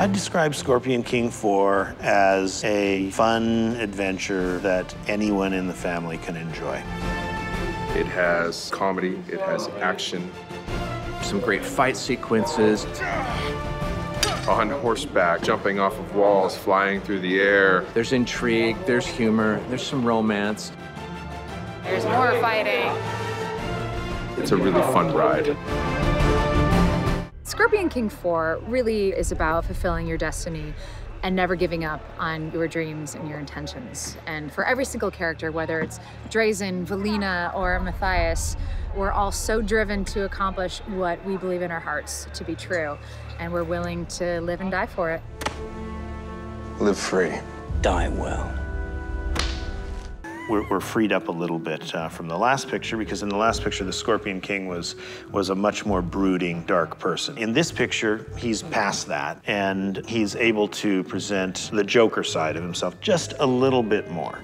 I'd describe Scorpion King 4 as a fun adventure that anyone in the family can enjoy. It has comedy, it has action. Some great fight sequences. On horseback, jumping off of walls, flying through the air. There's intrigue, there's humor, there's some romance. There's more fighting. It's a really fun ride. Scorpion King 4 really is about fulfilling your destiny and never giving up on your dreams and your intentions. And for every single character, whether it's Drazen, Valina, or Mathayus, we're all so driven to accomplish what we believe in our hearts to be true. And we're willing to live and die for it. Live free. Die well. We're, we're freed up a little bit uh, from the last picture because in the last picture, the Scorpion King was, was a much more brooding, dark person. In this picture, he's past that and he's able to present the Joker side of himself just a little bit more.